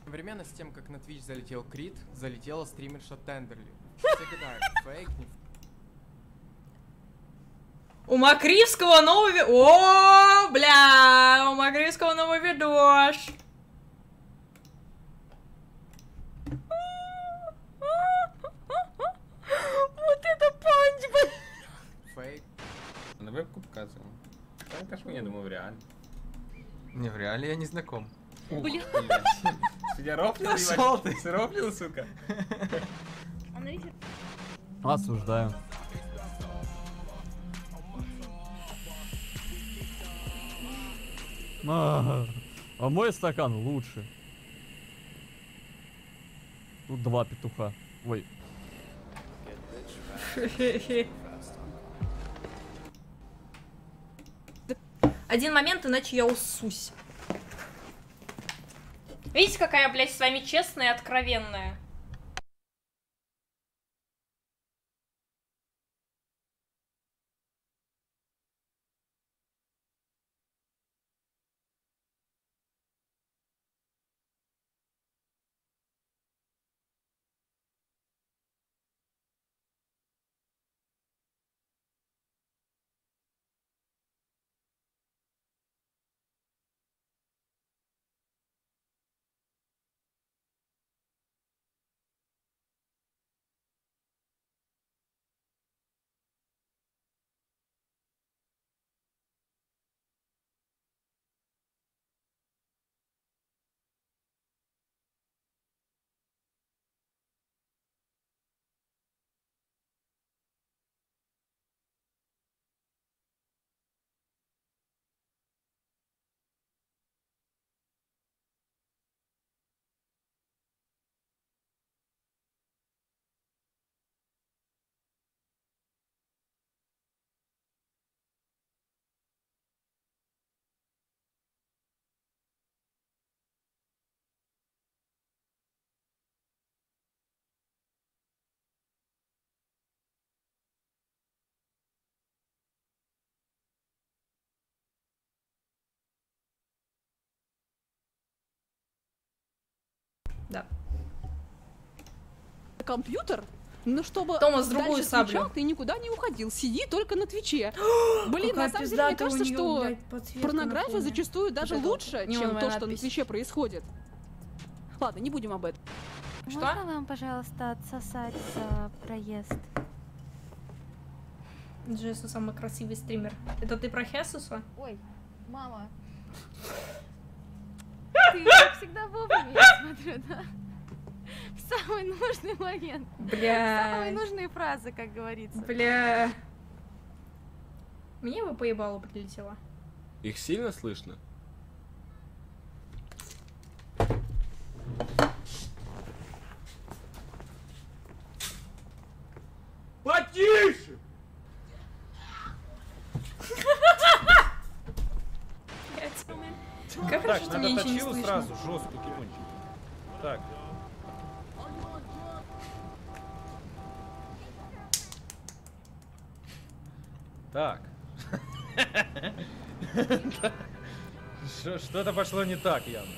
Одновременно с тем, как на Twitch залетел Крит, залетела стримерша Тендерли. Все гадают, фейк, не У Макривского новый... ви- О, бля, у Макривского новый видос. Вот это панч, блядь. фейк. На вебку показывал. Да, конечно, я думаю, в реале. Не, в реале я не знаком. Блин. блядь. Я рофлил, Пошёл ебать. Ты рофлил, сука? Осуждаю. А, а мой стакан лучше. Тут два петуха. Ой, Один момент, иначе я усусь. Видите, какая, блядь, с вами честная и откровенная? Да. компьютер, но чтобы Томас, другую Твича саблю. ты никуда не уходил, сиди только на Твиче. Блин, на самом деле, мне кажется, что порнография зачастую даже это лучше, чем то, что на надпись. Твиче происходит. Ладно, не будем об этом. Что? Можно вам, пожалуйста, отсосать за проезд? Джессу самый красивый стример. Это ты про Хесуса? Ой, мама. Ты, всегда, вовремя, я смотрю, да? В самый нужный момент. Самые Бля. нужные фразы, как говорится. Бля. Мне бы поебало прилетело. Их сильно слышно? Потише! Как хорошо, что мне ничего не слышно. сразу, жесткую кипунь. Так. Так. Что- Что-то пошло не так явно.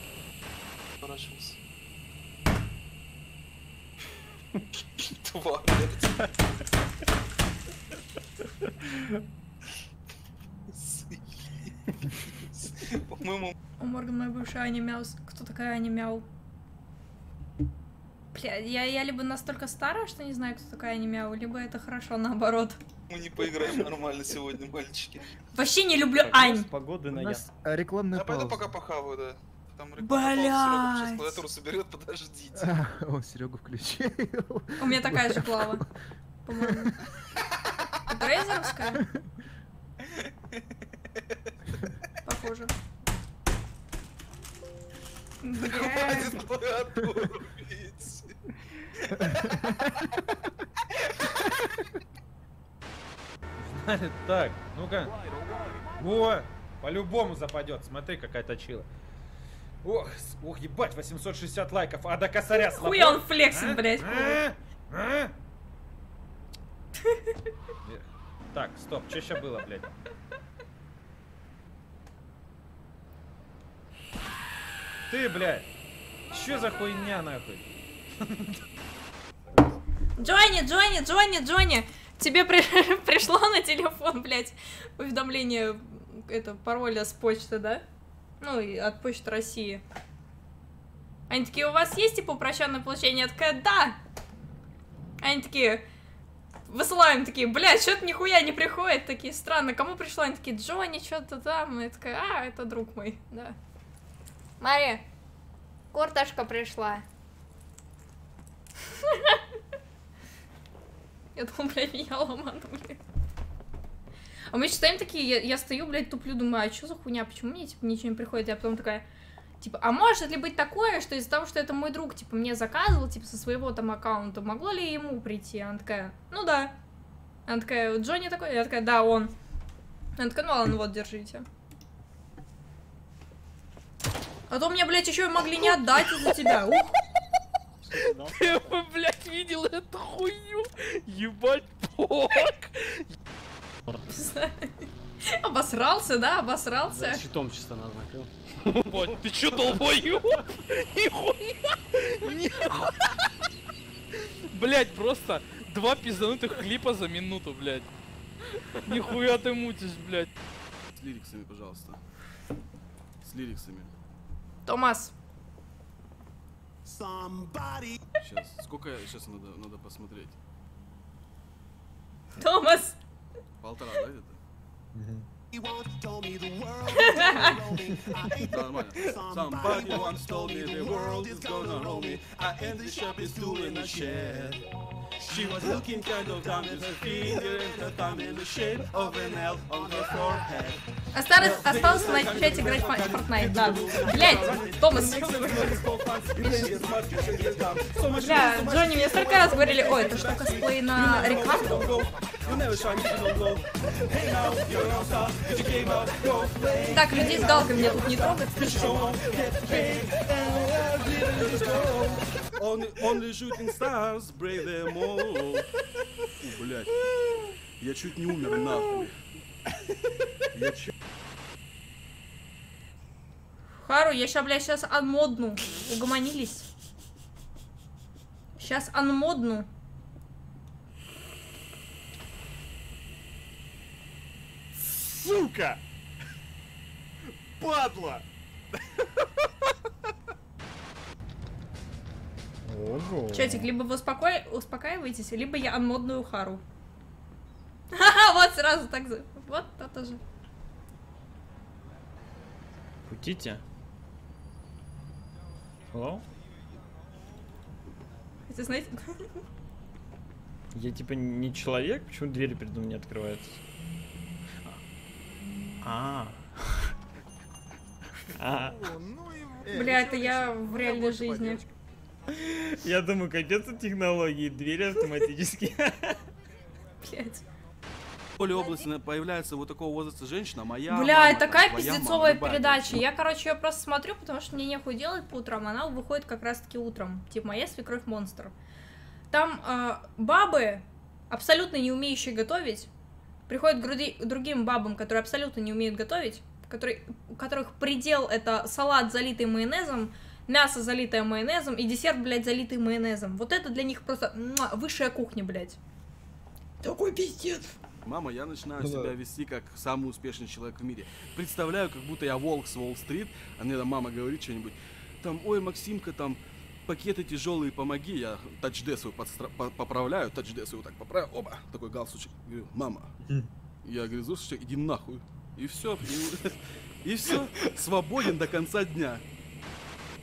По-моему, У Морган моя бывшая Аня Мяус. Кто такая Аня Мяу? Бля, я, я либо настолько старая, что не знаю, кто такая Аня Мяу, либо это хорошо наоборот. Мы не поиграем нормально сегодня, мальчики. Вообще не люблю Ань. Погоды на нас рекламная Я пойду пока похаваю, да. Там Блядь. сейчас клавиатуру соберет, подождите. О, Серегу включил. У меня такая же клава. По-моему. Это Рейзеровская? Похоже. Бля. Хватит клавиатуру. Так, ну-ка. Во! По-любому западет. Смотри, какая точила. Ох, ох, ебать, 860 лайков. А до косаря слабо. Хуя он флексит, А? блядь. А? А? Так, стоп, что сейчас было, блядь? Ты, блядь. Что за хуйня нахуй? Джонни, Джонни, Джонни, Джонни! Тебе при- пришло на телефон, блядь, уведомление, это, пароля с почты, да? Ну, и от Почты России. Они такие, у вас есть, типа, упрощенное получение? Я такая, да! Они такие, высылаем, такие, блядь, что-то нихуя не приходит, такие, странно, кому пришло? Они такие, Джонни, что-то там, я такая, а, это друг мой, да. Мария, курточка пришла. Я думала, блядь, меня ломанули. А мы читаем такие, я, я стою, блядь, туплю, думаю, а что за хуйня, почему мне, типа, ничего не приходит? Я потом такая, типа, а может ли быть такое, что из-за того, что это мой друг, типа, мне заказывал, типа, со своего там аккаунта, могло ли ему прийти? Она такая, ну да. Она такая, Джонни такой? Я такая, да, он. Она такая, ну ладно, вот, держите. А то мне, блядь, еще и могли не отдать из-за тебя. Ух. Блядь, видел эту хуйню? Ебать, пок! Обосрался, да, обосрался. Щитом чисто надо накрыл. Ебать, ты чё, долбоёб? Нихуя! Нихуя! Блять, просто два пизданутых клипа за минуту, блядь. Нихуя ты мутишь, блядь. С лириксами, пожалуйста. С лириксами. Томас. Сейчас. Сколько сейчас надо, надо посмотреть? Томас. Полтора, да, где-то? Нормально. Somebody once told me the world is gonna roll me. I ended up in stool in a shed. She was looking kind of dumb with her finger and her thumb in the shape of an L on her forehead. Осталось, осталось начать играть в Fortnite, да. Блять, Томас. Бля, Джонни, мне столько раз говорили, ой, это что, косплей на Рикардо? Так, людей с галками мне тут не трогать. Only, блядь. Я чуть не умер нахуй. Я. Хару, я ща, бля, сейчас анмодну. Угомонились. Сейчас анмодну. Сука! Падла! Ого. Чатик, либо вы успоко... успокаиваетесь, либо я анмодную Хару. Сразу так... за- Вот это же. Путите. Hello? Хотя, знаете... Я типа не человек, почему двери передо мной не открываются? А. А. Бля, это я в реальной жизни. Я думаю, капец от технологии, двери автоматически. Блять. В поле области появляется вот такого возраста женщина, моя Бля, мама, это такая мама, пиздецовая любая, передача. Я, короче, ее просто смотрю, потому что мне нехуй делать по утрам. Она выходит как раз-таки утром. Типа, моя свекровь монстр. Там э, бабы, абсолютно не умеющие готовить, приходят к груди- другим бабам, которые абсолютно не умеют готовить, которые, у которых предел это салат, залитый майонезом, мясо, залитое майонезом, и десерт, блядь, залитый майонезом. Вот это для них просто муа, высшая кухня, блядь. Такой пиздец. Мама, я начинаю Ну да. себя вести как самый успешный человек в мире. Представляю, как будто я волк с Уолл-стрит, а мне там мама говорит что-нибудь. Там, ой, Максимка, там, пакеты тяжелые, помоги. Я тачде свою подстра- по- поправляю, тачде свою так поправляю. Оба, такой галстучек. Говорю, мама. Я говорю, слушай, иди нахуй. И все. И, все. Свободен до конца дня.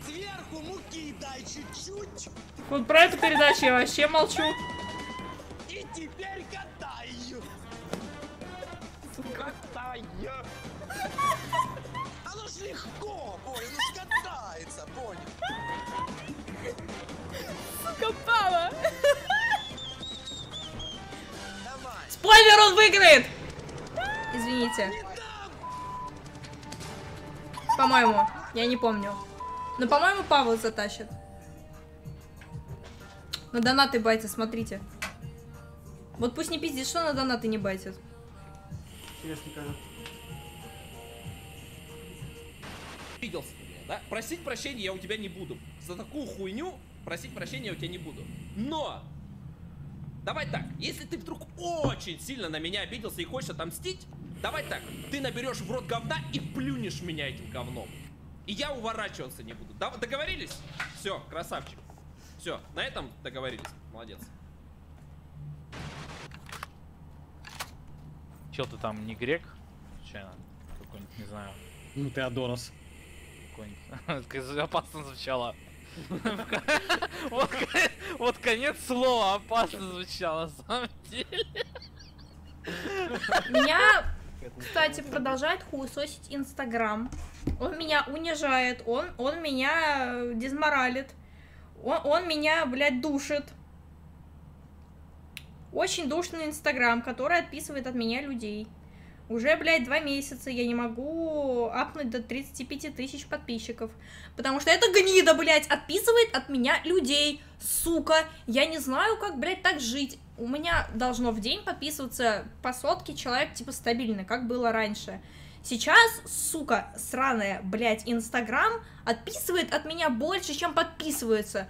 Сверху муки дай чуть-чуть. Вот про эту передачу я вообще молчу. И теперь катай. Катай. Оно ж легко, понял, ну скатается, понял. Сука, пала. Спойлер, он выиграет! Извините. По-моему, я не помню. Но, по-моему, Павел затащит. На донаты байтят, смотрите. Вот пусть не пиздит, что на донаты не байтят. Обиделся, да? Просить прощения я у тебя не буду. за такую хуйню просить прощения у тебя не буду. Но! Давай так, если ты вдруг очень сильно на меня обиделся и хочешь отомстить, давай так, ты наберешь в рот говна и плюнешь меня этим говном. И я уворачиваться не буду. Договорились? Все, красавчик. Все, на этом договорились. Молодец. Чел, ты там не грек? Случайно? Какой-нибудь, не знаю. Ну, ты Адонос. Какой-нибудь. Опасно звучало. Вот, вот конец слова опасно звучало, на самом деле. Меня, кстати, продолжает хуесосить Инстаграм. Он меня унижает, он, он меня дезморалит. Он, он меня, блядь, душит. Очень душный Инстаграм, который отписывает от меня людей. Уже, блядь, два месяца я не могу апнуть до 35 тысяч подписчиков. Потому что эта гнида, блядь, отписывает от меня людей. Сука, я не знаю, как, блядь, так жить. У меня должно в день подписываться по сотке человек, типа, стабильно, как было раньше. Сейчас, сука, сраная, блядь, Инстаграм отписывает от меня больше, чем подписывается.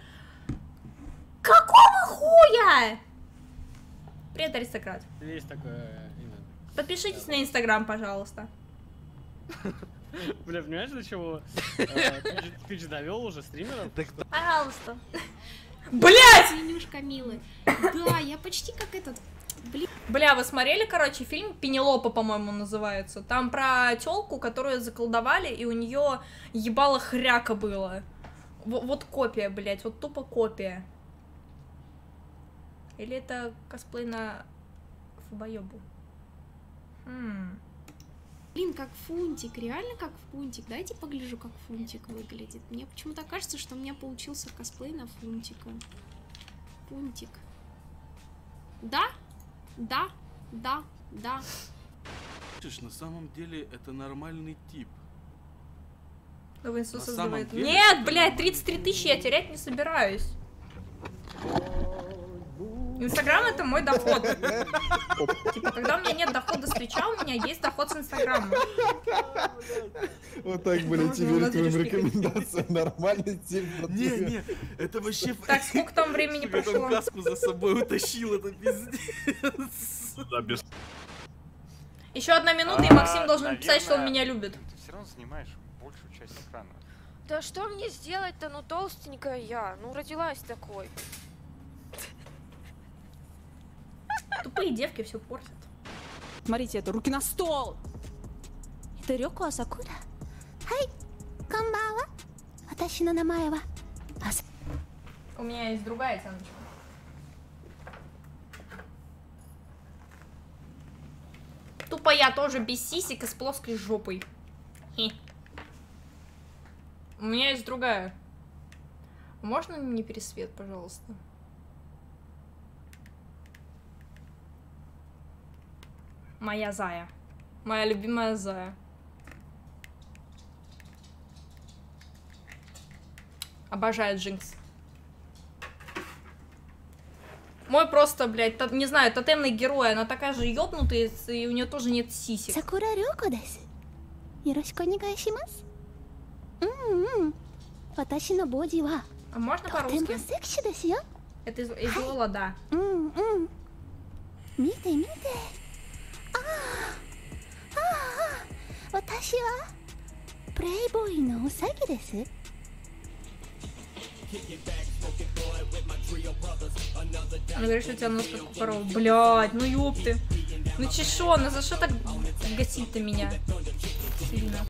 Какого хуя? Привет, аристократ. Есть такое имя. Подпишитесь на Инстаграм, пожалуйста. Бля, понимаешь, до чего э, Твич довел уже стримеров? Пожалуйста. Блять! Менюшка милый. Да, я почти как этот. Блин. Бля, вы смотрели, короче, фильм Пенелопа, по-моему, называется. Там про телку, которую заколдовали, и у нее ебало хряка было. В вот копия, блять, вот тупо копия. Или это косплей на фубоебу? Хм. Блин, как фунтик, реально как фунтик. Дайте погляжу, как фунтик выглядит. Мне почему-то кажется, что у меня получился косплей на фунтика. Фунтик. Да? Да? Да? Да? Слышишь, на самом деле это нормальный тип. Новый институт На самом создавает. деле Нет, блядь, 33 тысячи я терять не собираюсь. Инстаграм это мой доход. Типа, когда у меня нет дохода с Твича, у меня есть доход с Инстаграма. Вот так, блин, теперь твоим рекомендациям нормальный тип. Не, не, это вообще... Так, сколько там времени прошло? каску за собой утащил, это пиздец. Да, без... Еще одна минута, и А, Максим должен написать, что он меня любит. Ты все равно занимаешь большую часть экрана. Да что мне сделать-то, ну толстенькая я, ну родилась такой. Тупые девки все портят. Смотрите, это руки на стол. Это Рёко Асакура. Хай, конбава. Ваташи на намаева. У меня есть другая тяночка. Тупо я тоже без сисек и с плоской жопой. Хе. У меня есть другая. Можно не пересвет, пожалуйста? Моя зая. Моя любимая зая. Обожаю Джинкс. Мой просто, блядь, тот, не знаю, тотемный герой. Она такая же ёбнутая, и у нее тоже нет сисек. Сакура Рёко десу. Ёрошико нигайшимас. М-м-м. Ваташи на боди ва. А можно по-русски? А? Это из, из Лола, да. М-м. Мите, мите. 私はプレイボーイのウサギです。 Она говорит, что у тебя нос как у коровы. Блядь, ну ёпты. Ну чешо, ну за что так гасить-то меня? Сильно.